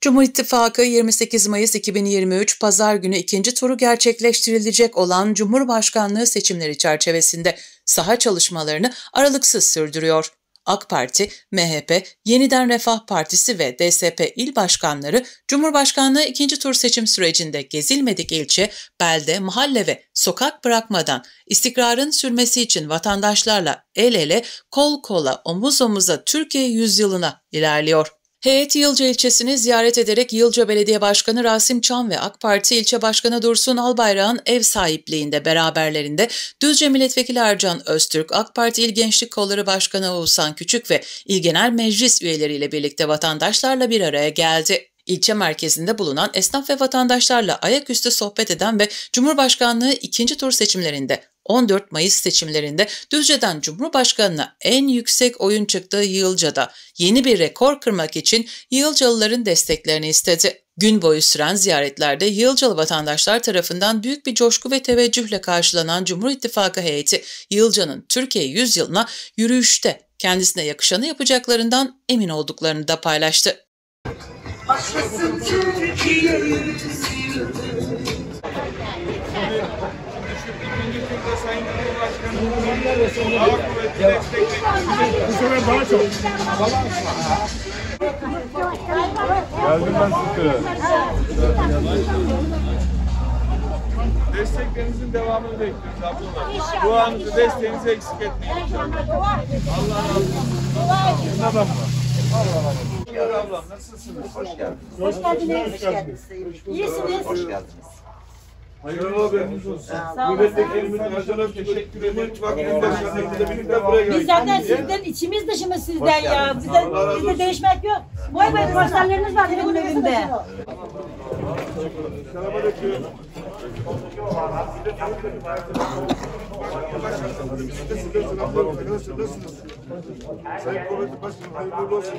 Cumhur İttifakı 28 Mayıs 2023 Pazar günü ikinci turu gerçekleştirilecek olan Cumhurbaşkanlığı seçimleri çerçevesinde saha çalışmalarını aralıksız sürdürüyor. AK Parti, MHP, Yeniden Refah Partisi ve DSP il başkanları Cumhurbaşkanlığı ikinci tur seçim sürecinde gezilmedik ilçe, belde, mahalle ve sokak bırakmadan istikrarın sürmesi için vatandaşlarla el ele, kol kola, omuz omuza Türkiye yüzyılına ilerliyor. Heyet Yılca ilçesini ziyaret ederek Yılca Belediye Başkanı Rasim Çam ve AK Parti ilçe başkanı Dursun Albayrak'ın ev sahipliğinde beraberlerinde Düzce Milletvekili Ercan Öztürk, AK Parti İl Gençlik Kolları Başkanı Oğuzhan Küçük ve İl Genel Meclis üyeleriyle birlikte vatandaşlarla bir araya geldi. İlçe merkezinde bulunan esnaf ve vatandaşlarla ayaküstü sohbet eden ve Cumhurbaşkanlığı ikinci tur seçimlerinde 14 Mayıs seçimlerinde Düzce'den Cumhurbaşkanı'na en yüksek oyun çıktığı Yığılca'da yeni bir rekor kırmak için Yığılcalıların desteklerini istedi. Gün boyu süren ziyaretlerde Yığılcalı vatandaşlar tarafından büyük bir coşku ve teveccühle karşılanan Cumhur İttifakı heyeti Yığılca'nın Türkiye 100 yılına yürüyüşte kendisine yakışanı yapacaklarından emin olduklarını da paylaştı. Başlasın Türkiye yüzyılı. Daha kuvvetli destekle Bu sefer daha çok. Geldim ben sizlere. desteklerinizin devamını bekliyoruz ablalar. Duanızı, desteğinizi eksik etmeyin inşallah. Allah razı olsun. Ne adam var? Merhaba ablam nasılsınız? Hoş geldiniz. Hoş geldiniz. İyisiniz. Hoş geldiniz. Hayırlı haberiniz olsun. Sağ olun. Milletvekilimiz Ercan teşekkür ederim. İttifakının başkanlarıyla birlikte buraya geldik. Biz zaten sizden içimiz dışımız sizden ya. Bizde, bizde değişmek yok. Boy boy posterleriniz var benim evimde. Selamünaleyküm. Nasılsınız? Sayın Kuvvetli Başkanım hayırlı olsun.